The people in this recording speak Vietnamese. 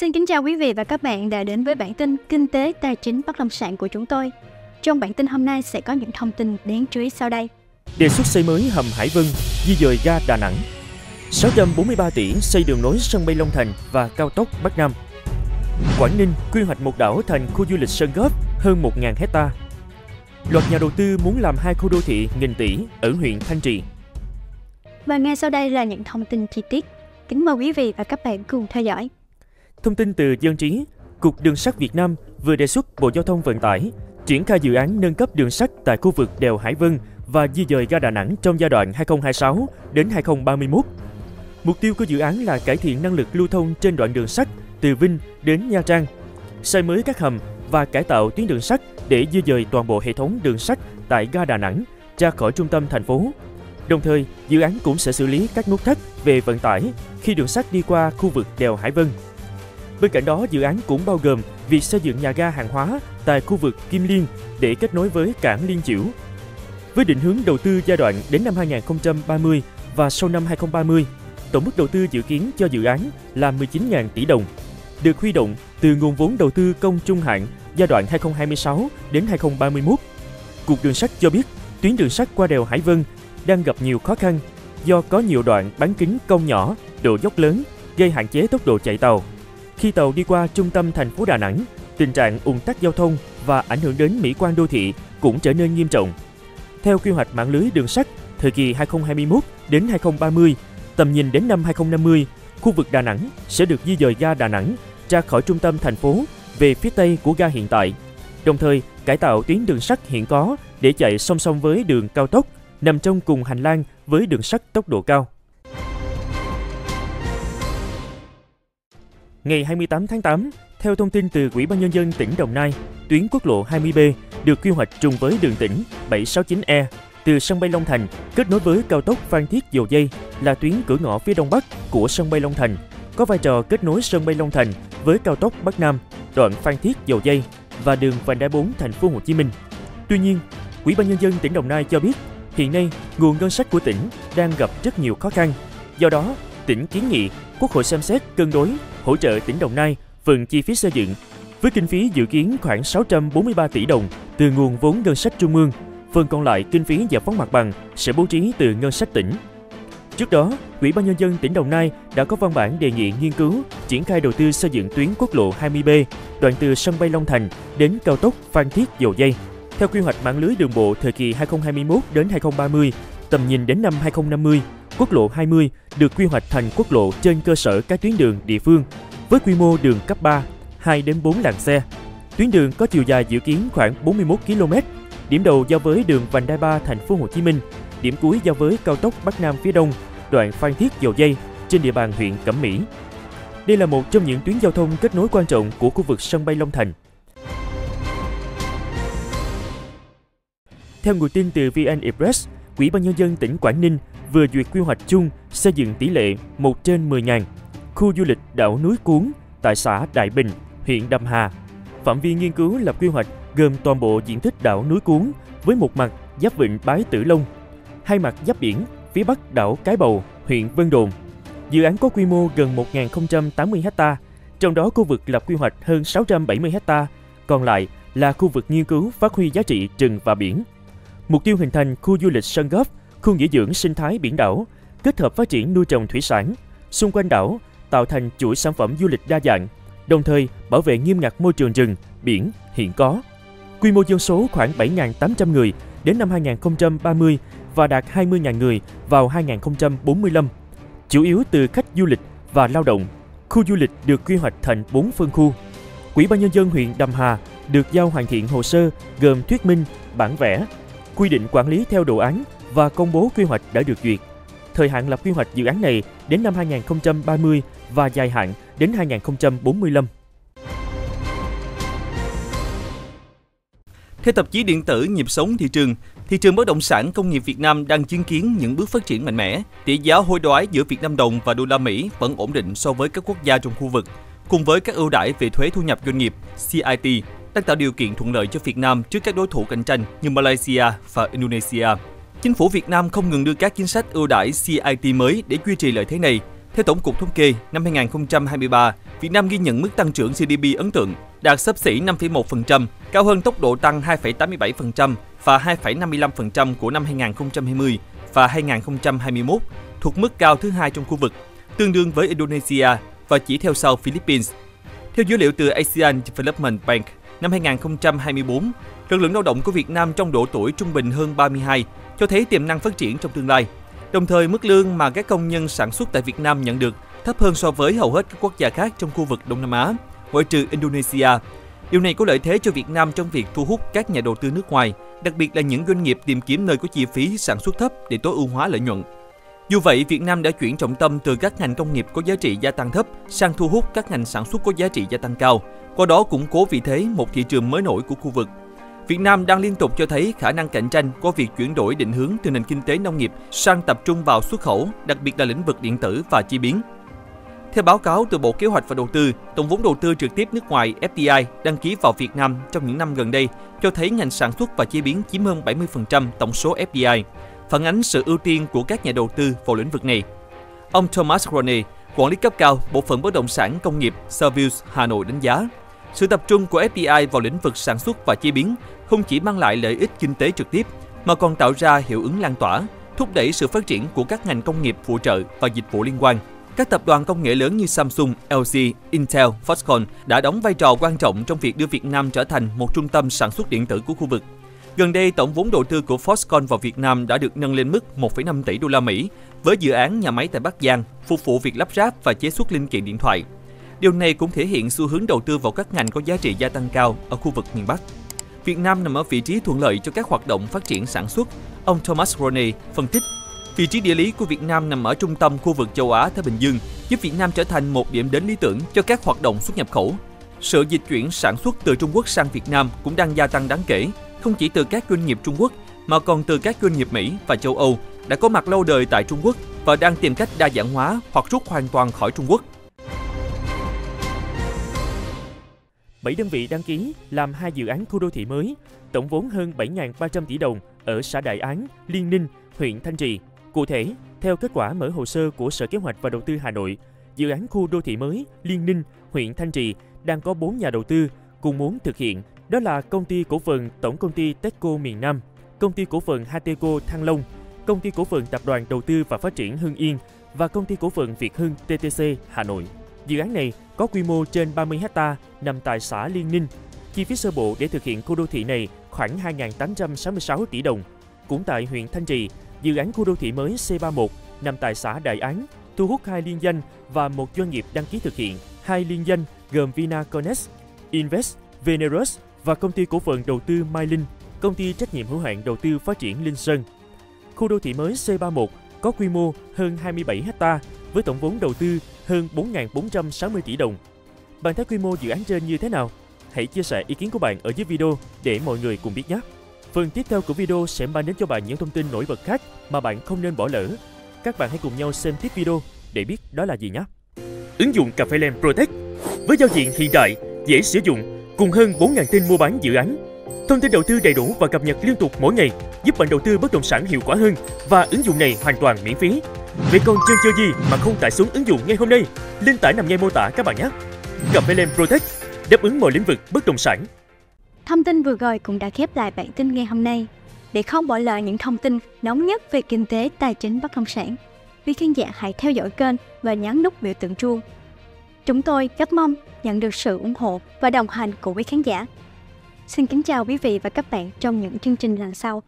Xin kính chào quý vị và các bạn đã đến với bản tin Kinh tế Tài chính Bất động sản của chúng tôi. Trong bản tin hôm nay sẽ có những thông tin đáng chú ý sau đây. Đề xuất xây mới hầm Hải Vân, di dời ga Đà Nẵng. 643 tỷ xây đường nối sân bay Long Thành và cao tốc Bắc Nam. Quảng Ninh quy hoạch một đảo thành khu du lịch Sơn Góp hơn 1.000 hecta. Loạt nhà đầu tư muốn làm hai khu đô thị nghìn tỷ ở huyện Thanh Trì. Và ngay sau đây là những thông tin chi tiết. Kính mời quý vị và các bạn cùng theo dõi. Thông tin từ Dân trí, Cục Đường sắt Việt Nam vừa đề xuất Bộ Giao thông Vận tải triển khai dự án nâng cấp đường sắt tại khu vực đèo Hải Vân và di dời ga Đà Nẵng trong giai đoạn 2026 đến 2031. Mục tiêu của dự án là cải thiện năng lực lưu thông trên đoạn đường sắt từ Vinh đến Nha Trang, xây mới các hầm và cải tạo tuyến đường sắt để di dời toàn bộ hệ thống đường sắt tại ga Đà Nẵng ra khỏi trung tâm thành phố. Đồng thời, dự án cũng sẽ xử lý các nút thắt về vận tải khi đường sắt đi qua khu vực đèo Hải Vân. Bên cạnh đó, dự án cũng bao gồm việc xây dựng nhà ga hàng hóa tại khu vực Kim Liên để kết nối với cảng Liên Chiểu. Với định hướng đầu tư giai đoạn đến năm 2030 và sau năm 2030, tổng mức đầu tư dự kiến cho dự án là 19.000 tỷ đồng, được huy động từ nguồn vốn đầu tư công trung hạn giai đoạn 2026 đến 2031. Cục Đường sắt cho biết, tuyến đường sắt qua đèo Hải Vân đang gặp nhiều khó khăn do có nhiều đoạn bán kính cong nhỏ, độ dốc lớn, gây hạn chế tốc độ chạy tàu. Khi tàu đi qua trung tâm thành phố Đà Nẵng, tình trạng ùn tắc giao thông và ảnh hưởng đến mỹ quan đô thị cũng trở nên nghiêm trọng. Theo quy hoạch mạng lưới đường sắt thời kỳ 2021 đến 2030, tầm nhìn đến năm 2050, khu vực Đà Nẵng sẽ được di dời ga Đà Nẵng ra khỏi trung tâm thành phố về phía tây của ga hiện tại, đồng thời cải tạo tuyến đường sắt hiện có để chạy song song với đường cao tốc nằm trong cùng hành lang với đường sắt tốc độ cao. Ngày 28 tháng 8, theo thông tin từ Ủy ban Nhân dân tỉnh Đồng Nai, tuyến quốc lộ 20B được quy hoạch trùng với đường tỉnh 769E từ sân bay Long Thành kết nối với cao tốc Phan Thiết Dầu Dây là tuyến cửa ngõ phía đông bắc của sân bay Long Thành, có vai trò kết nối sân bay Long Thành với cao tốc Bắc Nam, đoạn Phan Thiết Dầu Dây và đường vành đai 4 thành phố Hồ Chí Minh. Tuy nhiên, Ủy ban nhân dân tỉnh Đồng Nai cho biết, hiện nay nguồn ngân sách của tỉnh đang gặp rất nhiều khó khăn. Do đó, tỉnh kiến nghị Quốc hội xem xét cân đối hỗ trợ tỉnh Đồng Nai phần chi phí xây dựng với kinh phí dự kiến khoảng 643 tỷ đồng từ nguồn vốn ngân sách trung ương, phần còn lại kinh phí giải phóng mặt bằng sẽ bố trí từ ngân sách tỉnh. Trước đó, Ủy ban nhân dân tỉnh Đồng Nai đã có văn bản đề nghị nghiên cứu triển khai đầu tư xây dựng tuyến quốc lộ 20B đoạn từ sân bay Long Thành đến cao tốc Phan Thiết Dầu Dây. Theo quy hoạch mạng lưới đường bộ thời kỳ 2021 đến 2030, tầm nhìn đến năm 2050, quốc lộ 20 được quy hoạch thành quốc lộ trên cơ sở các tuyến đường địa phương với quy mô đường cấp 3, 2 đến 4 làn xe. Tuyến đường có chiều dài dự kiến khoảng 41 km, điểm đầu giao với đường vành đai 3 thành phố Hồ Chí Minh, điểm cuối giao với cao tốc Bắc Nam phía Đông, đoạn Phan Thiết Dầu Dây trên địa bàn huyện Cẩm Mỹ. Đây là một trong những tuyến giao thông kết nối quan trọng của khu vực sân bay Long Thành. Theo nguồn tin từ VN Express, Ủy ban nhân dân tỉnh Quảng Ninh vừa duyệt quy hoạch chung xây dựng tỷ lệ 1 trên 10.000 khu du lịch đảo núi Cuốn tại xã Đại Bình, huyện Đầm Hà. Phạm vi nghiên cứu lập quy hoạch gồm toàn bộ diện tích đảo núi Cuốn với một mặt giáp vịnh Bái Tử Long, hai mặt giáp biển phía bắc đảo Cái Bầu, huyện Vân Đồn. Dự án có quy mô gần 1.080 ha, trong đó khu vực lập quy hoạch hơn 670 ha, còn lại là khu vực nghiên cứu phát huy giá trị rừng và biển. Mục tiêu hình thành khu du lịch sân góp, khu nghỉ dưỡng sinh thái biển đảo, kết hợp phát triển nuôi trồng thủy sản. Xung quanh đảo tạo thành chuỗi sản phẩm du lịch đa dạng, đồng thời bảo vệ nghiêm ngặt môi trường rừng, biển hiện có. Quy mô dân số khoảng 7.800 người đến năm 2030 và đạt 20.000 người vào 2045, chủ yếu từ khách du lịch và lao động. Khu du lịch được quy hoạch thành 4 phân khu. Quỹ ban nhân dân huyện Đầm Hà được giao hoàn thiện hồ sơ gồm thuyết minh, bản vẽ, quy định quản lý theo đồ án và công bố quy hoạch đã được duyệt. Thời hạn lập quy hoạch dự án này đến năm 2030 và dài hạn đến 2045. Theo tạp chí điện tử Nhịp sống thị trường, thị trường bất động sản công nghiệp Việt Nam đang chứng kiến những bước phát triển mạnh mẽ. Tỷ giá hối đoái giữa Việt Nam đồng và đô la Mỹ vẫn ổn định so với các quốc gia trong khu vực, cùng với các ưu đãi về thuế thu nhập doanh nghiệp CIT đang tạo điều kiện thuận lợi cho Việt Nam trước các đối thủ cạnh tranh như Malaysia và Indonesia. Chính phủ Việt Nam không ngừng đưa các chính sách ưu đãi CIT mới để duy trì lợi thế này. Theo Tổng cục Thống kê, năm 2023, Việt Nam ghi nhận mức tăng trưởng GDP ấn tượng, đạt sấp xỉ 5,1%, cao hơn tốc độ tăng 2,87% và 2,55% của năm 2020 và 2021, thuộc mức cao thứ hai trong khu vực, tương đương với Indonesia và chỉ theo sau Philippines. Theo dữ liệu từ ASEAN Development Bank, năm 2024, lực lượng lao động của Việt Nam trong độ tuổi trung bình hơn 32 cho thấy tiềm năng phát triển trong tương lai. Đồng thời, mức lương mà các công nhân sản xuất tại Việt Nam nhận được thấp hơn so với hầu hết các quốc gia khác trong khu vực Đông Nam Á, ngoại trừ Indonesia. Điều này có lợi thế cho Việt Nam trong việc thu hút các nhà đầu tư nước ngoài, đặc biệt là những doanh nghiệp tìm kiếm nơi có chi phí sản xuất thấp để tối ưu hóa lợi nhuận. Dù vậy, Việt Nam đã chuyển trọng tâm từ các ngành công nghiệp có giá trị gia tăng thấp sang thu hút các ngành sản xuất có giá trị gia tăng cao, qua đó củng cố vị thế một thị trường mới nổi của khu vực. Việt Nam đang liên tục cho thấy khả năng cạnh tranh qua việc chuyển đổi định hướng từ nền kinh tế nông nghiệp sang tập trung vào xuất khẩu, đặc biệt là lĩnh vực điện tử và chế biến. Theo báo cáo từ Bộ Kế hoạch và Đầu tư, tổng vốn đầu tư trực tiếp nước ngoài FDI đăng ký vào Việt Nam trong những năm gần đây cho thấy ngành sản xuất và chế biến chiếm hơn 70% tổng số FDI, phản ánh sự ưu tiên của các nhà đầu tư vào lĩnh vực này. Ông Thomas Roney, quản lý cấp cao bộ phận bất động sản công nghiệp servius Hà Nội đánh giá, sự tập trung của FDI vào lĩnh vực sản xuất và chế biến không chỉ mang lại lợi ích kinh tế trực tiếp mà còn tạo ra hiệu ứng lan tỏa, thúc đẩy sự phát triển của các ngành công nghiệp phụ trợ và dịch vụ liên quan. Các tập đoàn công nghệ lớn như Samsung, LG, Intel, Foxconn đã đóng vai trò quan trọng trong việc đưa Việt Nam trở thành một trung tâm sản xuất điện tử của khu vực. Gần đây, tổng vốn đầu tư của Foxconn vào Việt Nam đã được nâng lên mức 1,5 tỷ đô la Mỹ với dự án nhà máy tại Bắc Giang, phục vụ việc lắp ráp và chế xuất linh kiện điện thoại. Điều này cũng thể hiện xu hướng đầu tư vào các ngành có giá trị gia tăng cao ở khu vực miền Bắc. Việt Nam nằm ở vị trí thuận lợi cho các hoạt động phát triển sản xuất. Ông Thomas Roney phân tích, vị trí địa lý của Việt Nam nằm ở trung tâm khu vực châu Á Thái Bình Dương, giúp Việt Nam trở thành một điểm đến lý tưởng cho các hoạt động xuất nhập khẩu. Sự dịch chuyển sản xuất từ Trung Quốc sang Việt Nam cũng đang gia tăng đáng kể, không chỉ từ các doanh nghiệp Trung Quốc mà còn từ các doanh nghiệp Mỹ và châu Âu đã có mặt lâu đời tại Trung Quốc và đang tìm cách đa dạng hóa hoặc rút hoàn toàn khỏi Trung Quốc. 7 đơn vị đăng ký làm hai dự án khu đô thị mới, tổng vốn hơn 7.300 tỷ đồng ở xã Đại Án, Liên Ninh, huyện Thanh Trì. Cụ thể, theo kết quả mở hồ sơ của Sở Kế hoạch và Đầu tư Hà Nội, dự án khu đô thị mới Liên Ninh, huyện Thanh Trì đang có 4 nhà đầu tư cùng muốn thực hiện, đó là công ty cổ phần Tổng công ty Techco miền Nam, công ty cổ phần Hateco Thăng Long, công ty cổ phần Tập đoàn Đầu tư và Phát triển Hưng Yên và công ty cổ phần Việt Hưng TTC Hà Nội. Dự án này có quy mô trên 30 ha nằm tại xã Liên Ninh. Chi phí sơ bộ để thực hiện khu đô thị này khoảng 2.866 tỷ đồng. Cũng tại huyện Thanh Trì, dự án khu đô thị mới C31 nằm tại xã Đại Án, thu hút hai liên danh và một doanh nghiệp đăng ký thực hiện. Hai liên danh gồm Vinaconex, Invest, Venerus và công ty cổ phần đầu tư Mai Linh, công ty trách nhiệm hữu hạn đầu tư phát triển Linh Sơn. Khu đô thị mới C31 có quy mô hơn 27 ha với tổng vốn đầu tư hơn 4.460 tỷ đồng. Bạn thấy quy mô dự án trên như thế nào? Hãy chia sẻ ý kiến của bạn ở dưới video để mọi người cùng biết nhé. Phần tiếp theo của video sẽ mang đến cho bạn những thông tin nổi bật khác mà bạn không nên bỏ lỡ. Các bạn hãy cùng nhau xem tiếp video để biết đó là gì nhé. Ứng dụng Cà phê Land Protect với giao diện hiện đại, dễ sử dụng cùng hơn 4.000 tin mua bán dự án. Thông tin đầu tư đầy đủ và cập nhật liên tục mỗi ngày giúp bạn đầu tư bất động sản hiệu quả hơn và ứng dụng này hoàn toàn miễn phí. Vậy còn chân chơi gì mà không tải xuống ứng dụng ngay hôm nay? Link tải nằm ngay mô tả các bạn nhé. Gặp phê Protect đáp ứng mọi lĩnh vực bất động sản. Thông tin vừa rồi cũng đã khép lại bản tin ngày hôm nay. Để không bỏ lỡ những thông tin nóng nhất về kinh tế, tài chính, bất động sản, quý khán giả hãy theo dõi kênh và nhấn nút biểu tượng chuông. Chúng tôi rất mong nhận được sự ủng hộ và đồng hành của quý khán giả. Xin kính chào quý vị và các bạn trong những chương trình lần sau.